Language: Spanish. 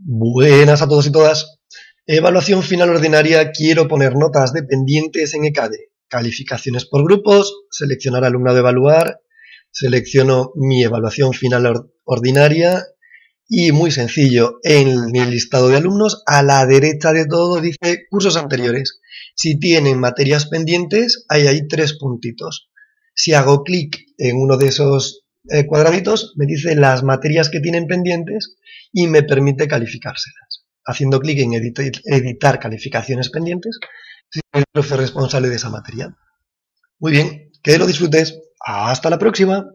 Buenas a todos y todas. Evaluación final ordinaria. Quiero poner notas dependientes en ECADE. Calificaciones por grupos, seleccionar alumnado evaluar, selecciono mi evaluación final ordinaria y muy sencillo, en el listado de alumnos, a la derecha de todo dice cursos anteriores. Si tienen materias pendientes, hay ahí tres puntitos. Si hago clic en uno de esos eh, cuadraditos, me dice las materias que tienen pendientes y me permite calificárselas. Haciendo clic en editar, calificaciones pendientes, soy el profe responsable de esa materia. Muy bien, que lo disfrutes. Hasta la próxima.